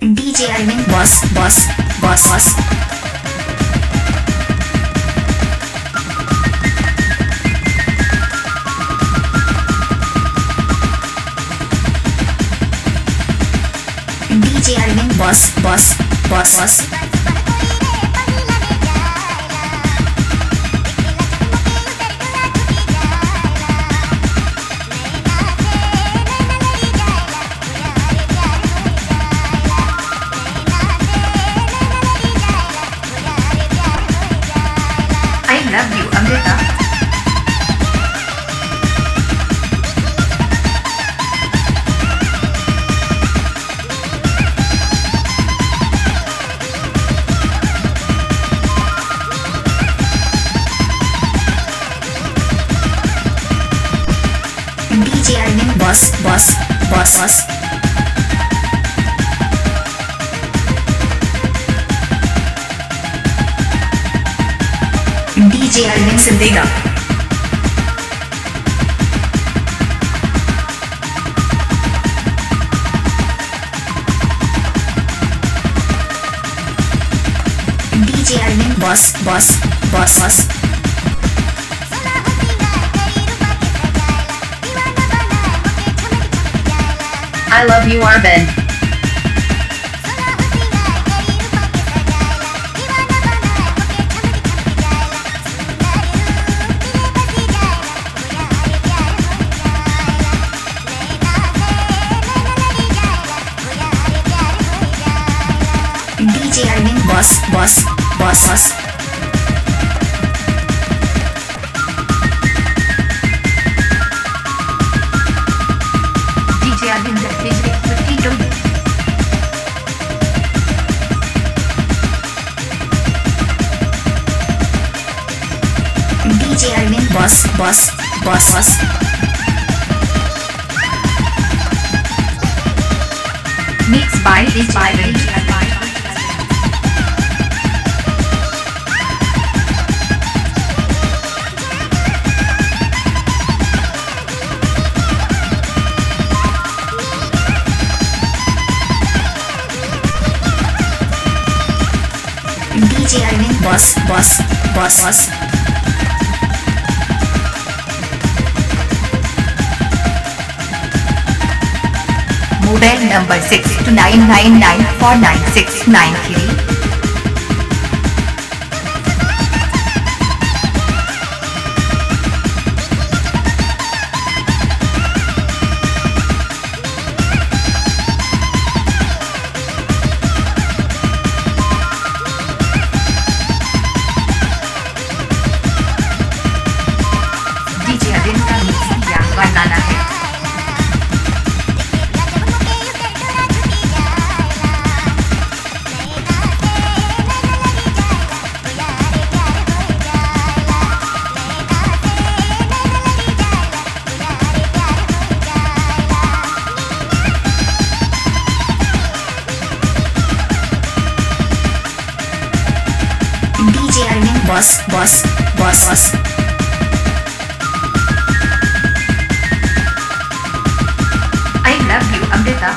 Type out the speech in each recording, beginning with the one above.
DJ Armin Boss Boss Boss Boss DJ Armin Boss Boss Boss Boss Amerika DJ Armin boss, boss, boss, boss. DJ Armin Sindega. DJ Armin Boss Boss Boss Boss I love you, Arben. Armin Boss Boss Boss Boss DJ Arvind Hijri, Tito. DJ Armin Boss Boss Boss Boss Mixed by DJ Arvind. DJ Armin Boss Boss Boss Boss Mobile number 6299949693. Boss Boss Boss Boss I love you, Amrita.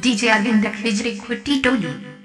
DJ Arvind Hijri, Tito.